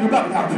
you got to